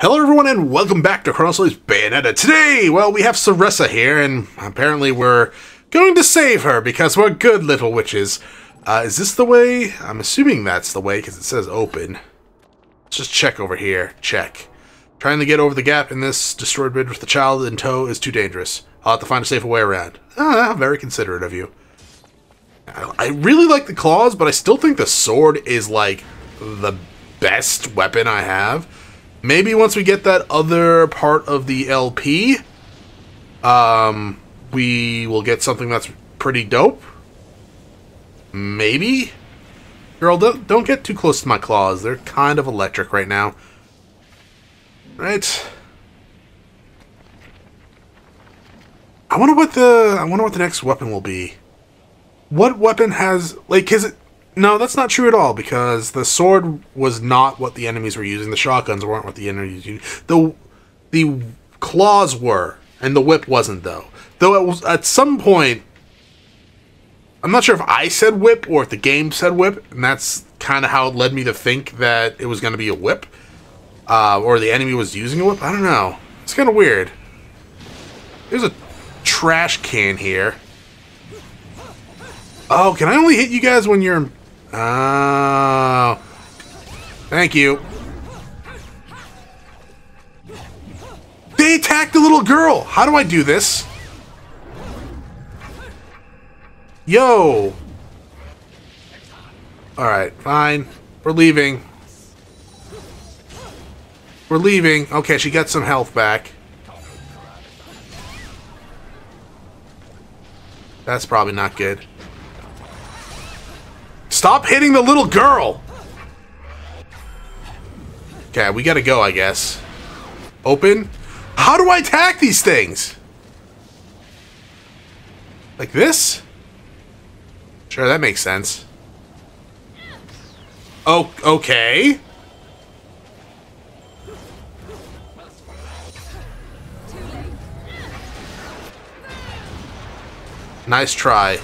Hello everyone and welcome back to Chrono Bayonetta. Today, well, we have Cereza here and apparently we're going to save her because we're good little witches. Uh, is this the way? I'm assuming that's the way because it says open. Let's just check over here. Check. Trying to get over the gap in this destroyed bridge with the child in tow is too dangerous. I'll have to find a safer way around. Ah, very considerate of you. I I really like the claws, but I still think the sword is like the best weapon I have. Maybe once we get that other part of the LP, um, we will get something that's pretty dope. Maybe? Girl, don't, don't get too close to my claws. They're kind of electric right now. Right? I wonder what the I wonder what the next weapon will be. What weapon has like is it no, that's not true at all because the sword was not what the enemies were using. The shotguns weren't what the enemies were using. The the claws were, and the whip wasn't though. Though it was at some point. I'm not sure if I said whip or if the game said whip, and that's kind of how it led me to think that it was going to be a whip, uh, or the enemy was using a whip. I don't know. It's kind of weird. There's a trash can here. Oh, can I only hit you guys when you're Oh. Thank you. They attacked the little girl. How do I do this? Yo. Alright, fine. We're leaving. We're leaving. Okay, she got some health back. That's probably not good. Stop hitting the little girl! Okay, we gotta go, I guess. Open? How do I attack these things? Like this? Sure, that makes sense. Oh, okay. Nice try.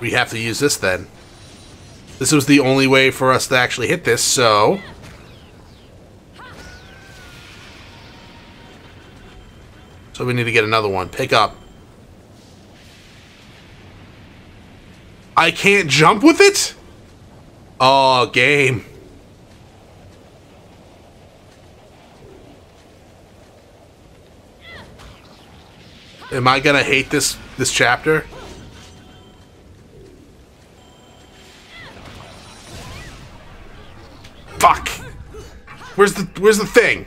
We have to use this then. This was the only way for us to actually hit this, so... So we need to get another one. Pick up. I can't jump with it? Oh, game. Am I gonna hate this this chapter? Fuck! Where's the where's the thing?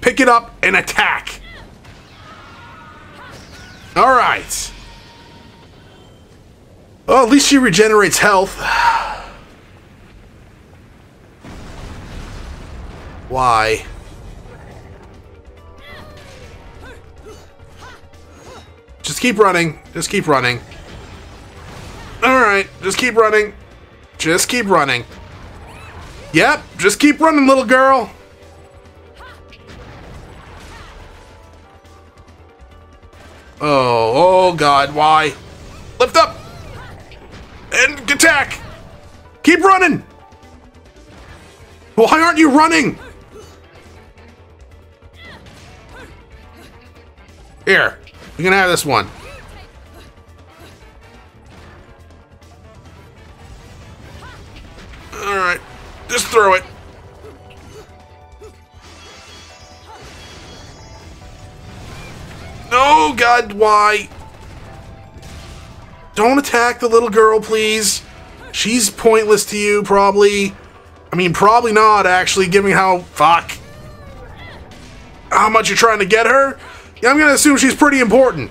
Pick it up and attack. All right. Well, at least she regenerates health. Why? Just keep running. Just keep running. Alright, just keep running. Just keep running. Yep, just keep running, little girl. Oh, oh god, why? Lift up! And attack! Keep running! Why aren't you running? Here, you can have this one. Throw it. No, God, why? Don't attack the little girl, please. She's pointless to you, probably. I mean, probably not, actually, given how... Fuck. How much you're trying to get her? Yeah, I'm gonna assume she's pretty important.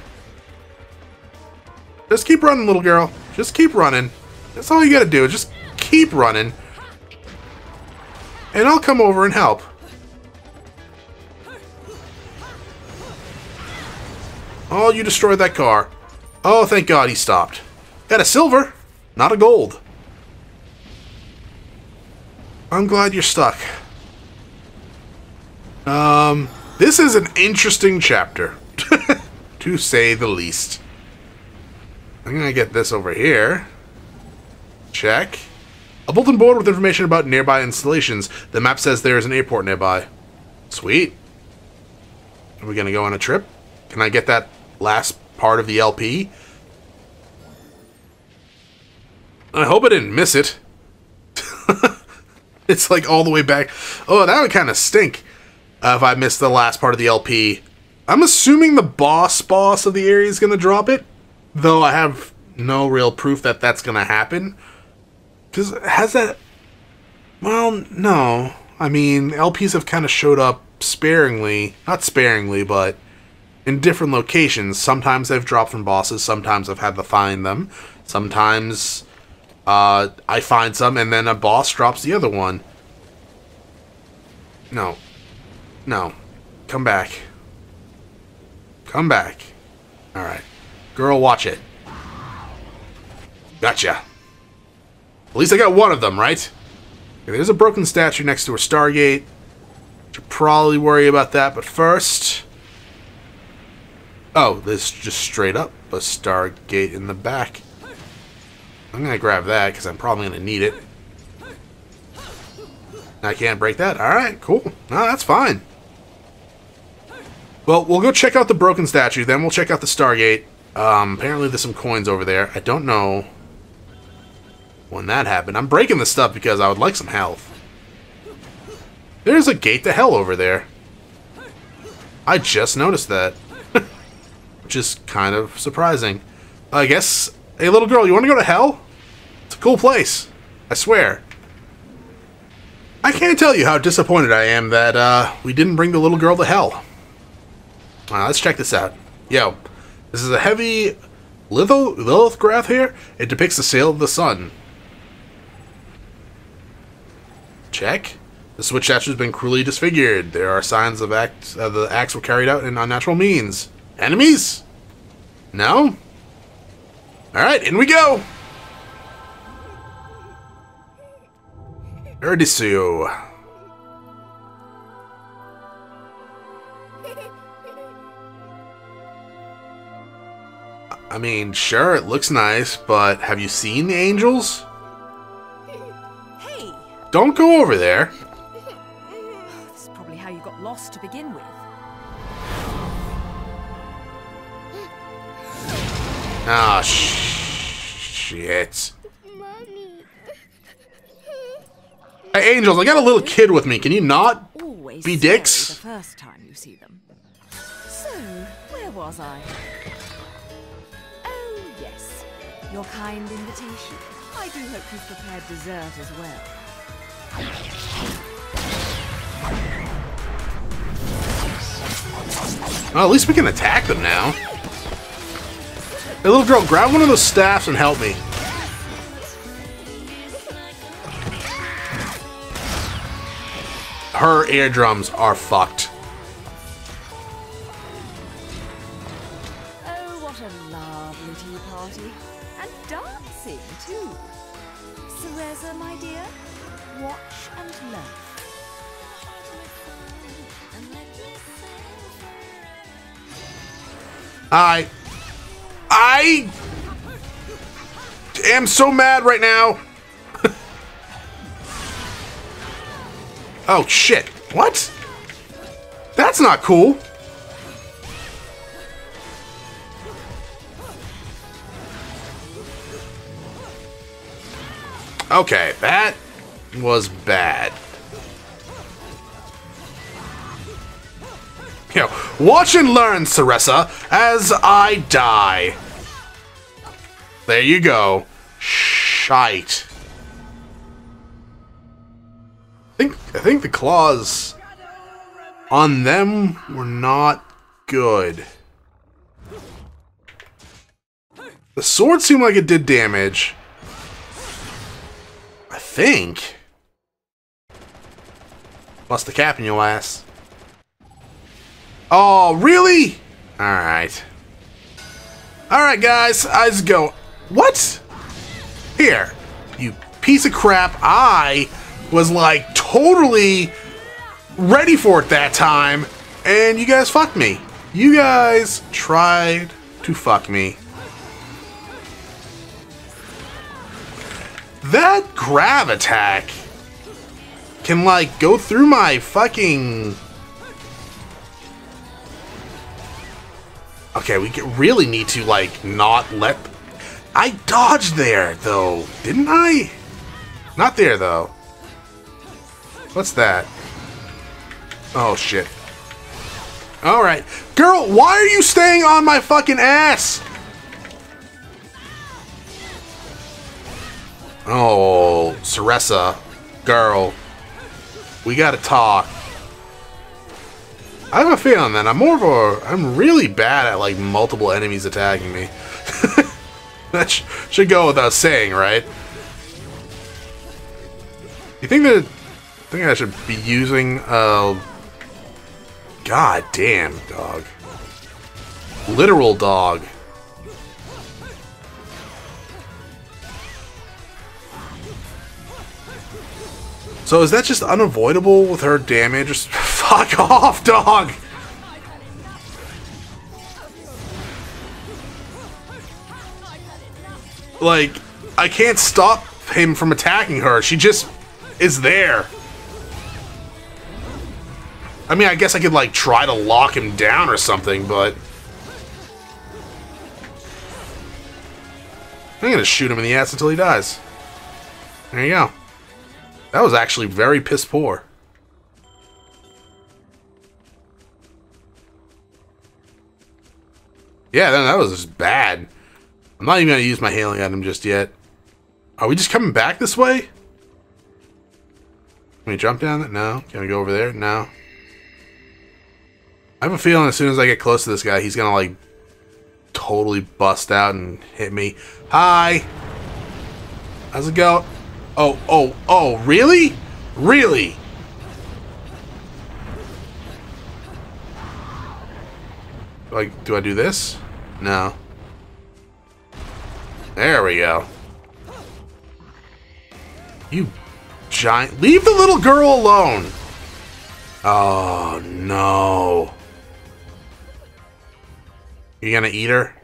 Just keep running, little girl. Just keep running. That's all you gotta do. Just keep running and I'll come over and help. Oh, you destroyed that car. Oh, thank God he stopped. Got a silver, not a gold. I'm glad you're stuck. Um, this is an interesting chapter, to say the least. I'm gonna get this over here. Check. A bulletin board with information about nearby installations. The map says there is an airport nearby. Sweet. Are we gonna go on a trip? Can I get that last part of the LP? I hope I didn't miss it. it's like all the way back. Oh, that would kind of stink uh, if I missed the last part of the LP. I'm assuming the boss boss of the area is going to drop it, though I have no real proof that that's going to happen. Because has that... Well, no. I mean, LPs have kind of showed up sparingly. Not sparingly, but in different locations. Sometimes they've dropped from bosses, sometimes I've had to find them. Sometimes uh, I find some and then a boss drops the other one. No. No. Come back. Come back. Alright. Girl, watch it. Gotcha. At least I got one of them, right? Okay, there's a broken statue next to a Stargate. Should probably worry about that, but first... Oh, this just straight up a Stargate in the back. I'm gonna grab that because I'm probably gonna need it. I can't break that. Alright, cool. No, that's fine. Well, we'll go check out the broken statue, then we'll check out the Stargate. Um, apparently there's some coins over there. I don't know when that happened. I'm breaking the stuff because I would like some health. There's a gate to hell over there. I just noticed that which is kind of surprising. I guess, hey little girl, you want to go to hell? It's a cool place. I swear. I can't tell you how disappointed I am that uh, we didn't bring the little girl to hell. Uh, let's check this out. Yo, this is a heavy litho lithograph here. It depicts the sail of the sun. Check. The switch statue has been cruelly disfigured. There are signs of act uh, the acts were carried out in unnatural means. Enemies? No? Alright, in we go! Erdisu. I mean, sure, it looks nice, but have you seen the angels? Hey! Don't go over there. This is probably how you got lost to begin with. Ah, sh shit. Mommy. Hey, Angels, I got a little kid with me. Can you not? Always Be dicks? the first time you see them. So, where was I? Oh, yes. Your kind invitation. I do hope you've prepared dessert as well. Well, at least we can attack them now. Hey, little girl, grab one of those staffs and help me. Her eardrums are fucked. Oh, what a lovely tea party. And dancing, too. Cereza, my dear, watch and learn. I... I... am so mad right now. oh, shit. What? That's not cool. Okay, that was bad. You know, watch and learn, Cereza, as I die. There you go. Shite. I think I think the claws on them were not good. The sword seemed like it did damage. I think. Bust the cap in your ass. Oh, really? Alright. Alright, guys. Let's go. What? Here. You piece of crap. I was like totally ready for it that time, and you guys fucked me. You guys tried to fuck me. That grab attack can, like, go through my fucking... Okay, we really need to, like, not let... I dodged there, though, didn't I? Not there, though. What's that? Oh, shit. Alright. Girl, why are you staying on my fucking ass? Oh, Cereza. Girl. We gotta talk. I have a feeling that I'm more of a... I'm really bad at, like, multiple enemies attacking me. that sh should go without saying, right? You think that... I think I should be using, uh... God damn, dog. Literal dog. So is that just unavoidable with her damage? Fuck off, dog! Like, I can't stop him from attacking her. She just is there. I mean, I guess I could, like, try to lock him down or something, but... I'm gonna shoot him in the ass until he dies. There you go. That was actually very piss poor. Yeah, that was just bad. I'm not even going to use my hailing item just yet. Are we just coming back this way? Can we jump down there? No. Can we go over there? No. I have a feeling as soon as I get close to this guy, he's going to, like, totally bust out and hit me. Hi! How's it go? Oh, oh, oh, really? Really? Like, do I do this? No. There we go. You giant... Leave the little girl alone! Oh, no. You gonna eat her?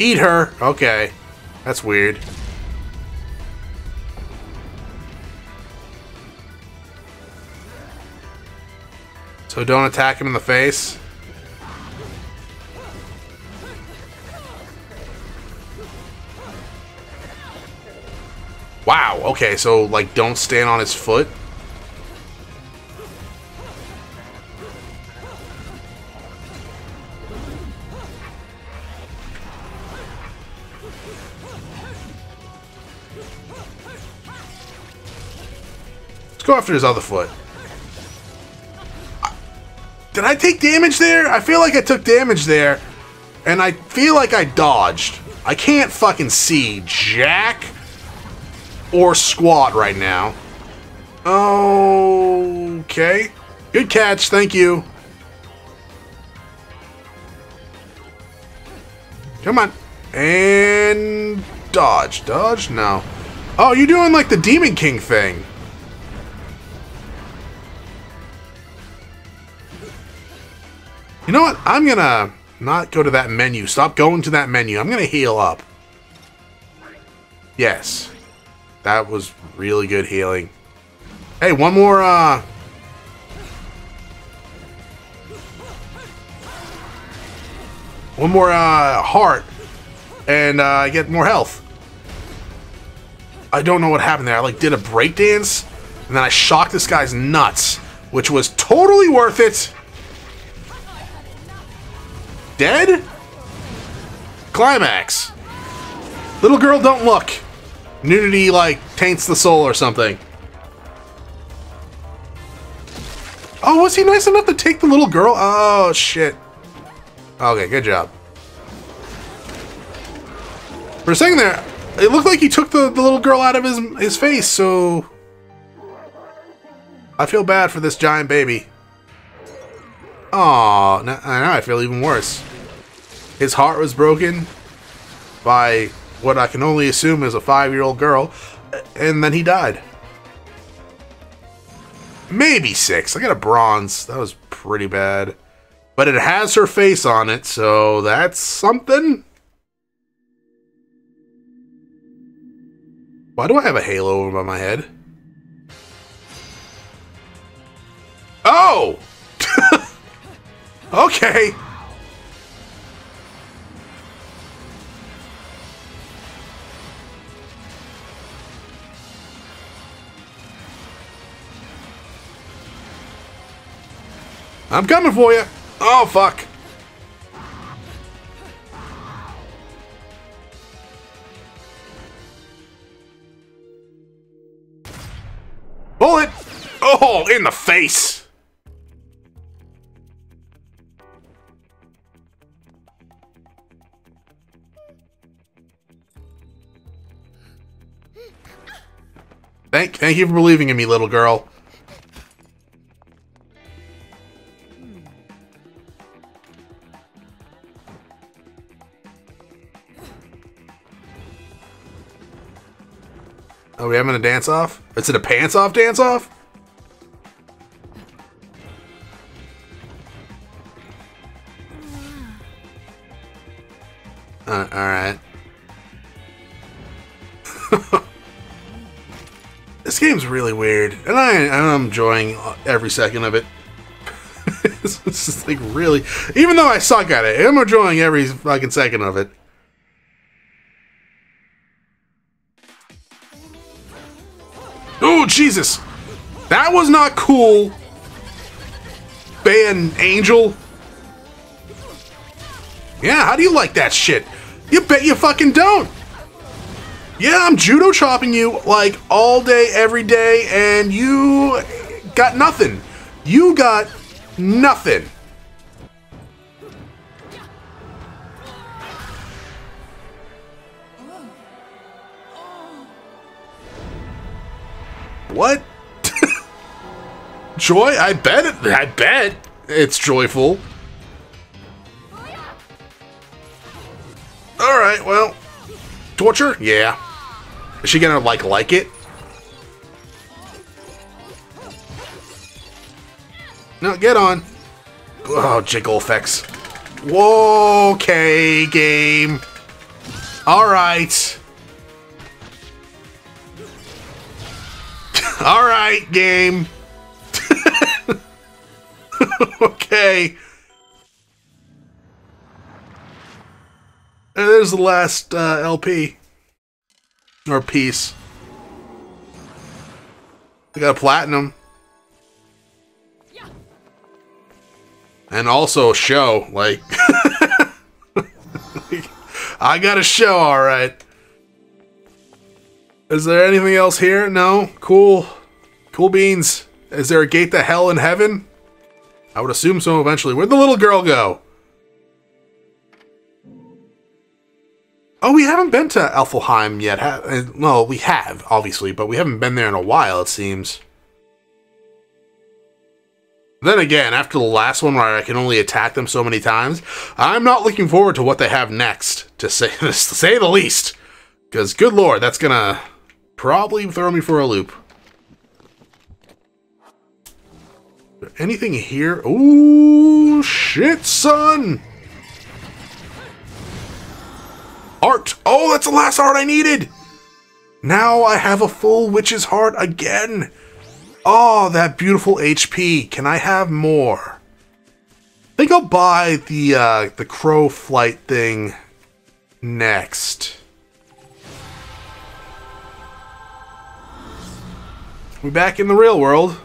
Eat her! Okay. That's weird. So don't attack him in the face? Wow, okay, so, like, don't stand on his foot? Go after his other foot. Did I take damage there? I feel like I took damage there. And I feel like I dodged. I can't fucking see Jack or squat right now. Okay. Good catch, thank you. Come on. And dodge. Dodge? No. Oh, you're doing like the Demon King thing. You know what? I'm gonna not go to that menu. Stop going to that menu. I'm gonna heal up. Yes. That was really good healing. Hey, one more, uh... One more, uh, heart. And, uh, I get more health. I don't know what happened there. I, like, did a breakdance. And then I shocked this guy's nuts. Which was totally worth it. Dead? Climax. Little girl, don't look. Nudity, like, taints the soul or something. Oh, was he nice enough to take the little girl? Oh, shit. Okay, good job. For a second there, it looked like he took the, the little girl out of his, his face, so... I feel bad for this giant baby. Aw, now, now I feel even worse. His heart was broken by what I can only assume is a five-year-old girl, and then he died. Maybe six. I got a bronze. That was pretty bad. But it has her face on it, so that's something. Why do I have a halo over my head? Oh! okay. I'm coming for you. Oh, fuck. Bullet! Oh, in the face! Thank, thank you for believing in me, little girl. Having a dance off? Is it a pants off dance off? Uh, alright. this game's really weird, and I, I'm enjoying every second of it. it's just like really, even though I suck at it, I'm enjoying every fucking second of it. Jesus! That was not cool! Ban Angel. Yeah, how do you like that shit? You bet you fucking don't! Yeah, I'm judo chopping you like all day, every day, and you got nothing. You got nothing. What? Joy? I bet it. I bet it's joyful. All right. Well, torture. Yeah. Is she gonna like like it? No, get on. Oh, jiggle effects. Whoa, okay, game. All right. All right, game. okay. And there's the last uh, LP. Or piece. I got a platinum. And also a show. Like, I got a show, alright. Is there anything else here? No? Cool. Cool beans. Is there a gate to hell in heaven? I would assume so eventually. Where'd the little girl go? Oh, we haven't been to Alfheim yet. Uh, well, we have, obviously, but we haven't been there in a while, it seems. Then again, after the last one where I can only attack them so many times, I'm not looking forward to what they have next, to say, to say the least. Because, good lord, that's gonna probably throw me for a loop. Anything here? Ooh, shit, son! Art! Oh, that's the last art I needed! Now I have a full witch's heart again! Oh, that beautiful HP. Can I have more? I think I'll buy the, uh, the crow flight thing next. We're back in the real world.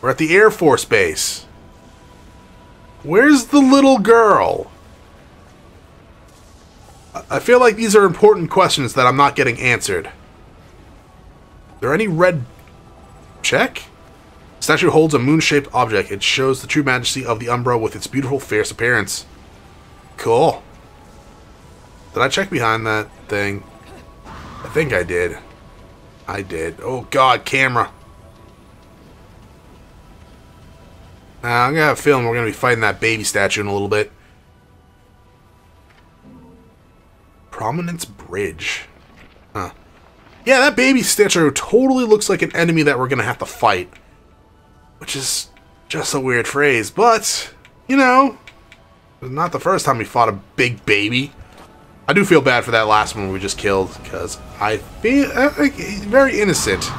We're at the Air Force Base. Where's the little girl? I feel like these are important questions that I'm not getting answered. Is there any red... Check? Statue holds a moon-shaped object. It shows the true majesty of the Umbra with its beautiful, fierce appearance. Cool. Did I check behind that thing? I think I did. I did. Oh god, camera. I'm gonna have a feeling we're gonna be fighting that baby statue in a little bit. Prominence Bridge. Huh. Yeah, that baby statue totally looks like an enemy that we're gonna have to fight. Which is just a weird phrase, but, you know, not the first time we fought a big baby. I do feel bad for that last one we just killed, because I feel uh, very innocent.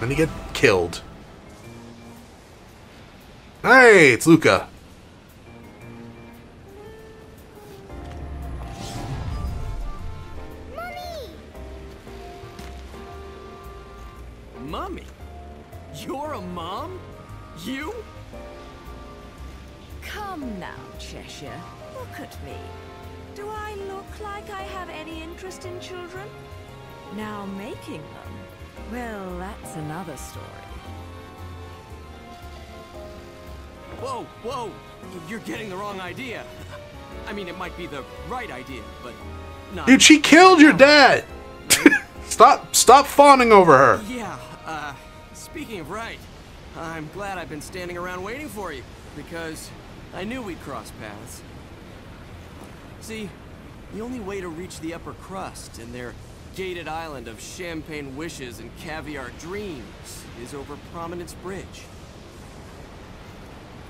Then he get killed. Hey, it's Luka. Now making them, well, that's another story. Whoa, whoa! You're getting the wrong idea. I mean, it might be the right idea, but not. Dude, she killed your dad! stop, stop fawning over her. Yeah, uh, speaking of right, I'm glad I've been standing around waiting for you, because I knew we'd cross paths. See, the only way to reach the upper crust and their gated island of champagne wishes and caviar dreams is over Prominence Bridge.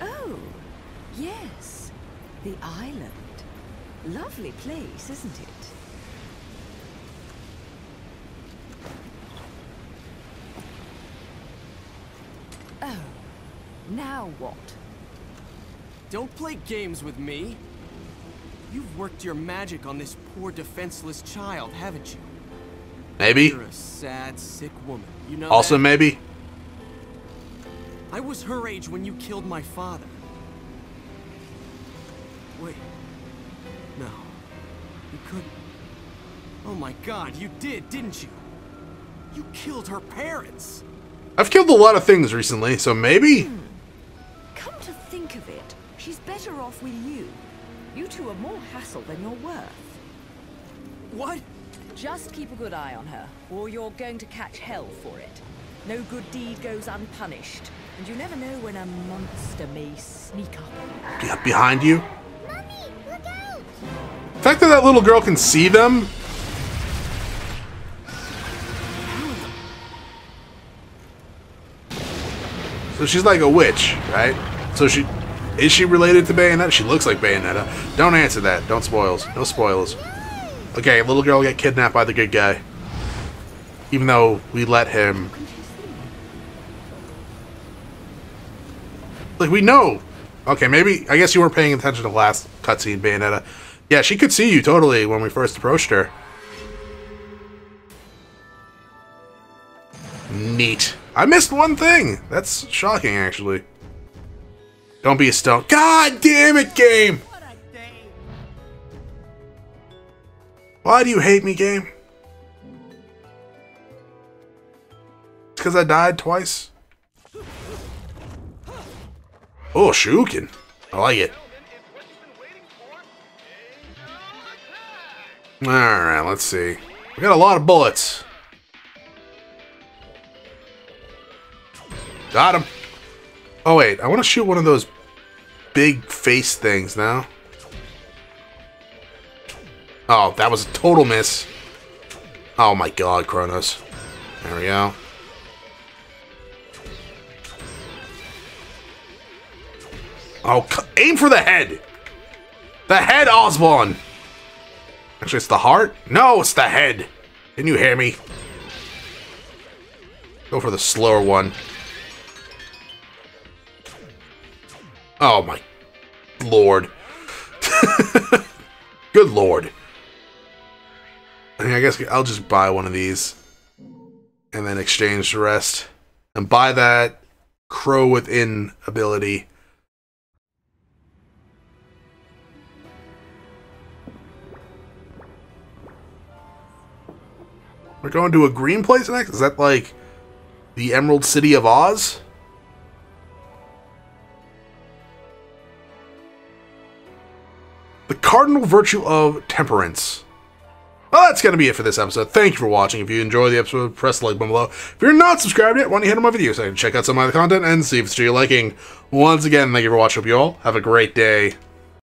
Oh, yes. The island. Lovely place, isn't it? Oh, now what? Don't play games with me. You've worked your magic on this poor defenseless child, haven't you? Maybe. You're a sad, sick woman. You know Also, that? maybe. I was her age when you killed my father. Wait. No. You couldn't. Oh my god, you did, didn't you? You killed her parents! I've killed a lot of things recently, so maybe? Hmm. Come to think of it, she's better off with you. You two are more hassle than you're worth. What? Just keep a good eye on her, or you're going to catch hell for it. No good deed goes unpunished, and you never know when a monster may sneak up. Be- Behind you? Mommy, look out! The fact that that little girl can see them. So she's like a witch, right? So she is she related to Bayonetta? She looks like Bayonetta. Don't answer that. Don't spoils. No spoilers. Okay, little girl get kidnapped by the good guy. Even though we let him. Like we know. Okay, maybe I guess you weren't paying attention to the last cutscene, Bayonetta. Yeah, she could see you totally when we first approached her. Neat. I missed one thing. That's shocking, actually. Don't be a stone. God damn it, game! Why do you hate me, game? It's because I died twice? Oh, Shukin. I like it. Alright, let's see. We got a lot of bullets. Got him. Oh, wait. I want to shoot one of those big face things now. Oh, that was a total miss. Oh my god, Chronos. There we go. Oh, aim for the head! The head, Osborn! Actually, it's the heart? No, it's the head! Can you hear me? Go for the slower one. Oh my lord. Good lord. I, mean, I guess I'll just buy one of these and then exchange the rest. And buy that Crow Within ability. We're going to a green place next? Is that like the Emerald City of Oz? The cardinal virtue of temperance. Oh, that's going to be it for this episode. Thank you for watching. If you enjoyed the episode, press the like button below. If you're not subscribed yet, why don't you hit on my video so I can check out some of the content and see if it's to your liking. Once again, thank you for watching. Hope you all have a great day.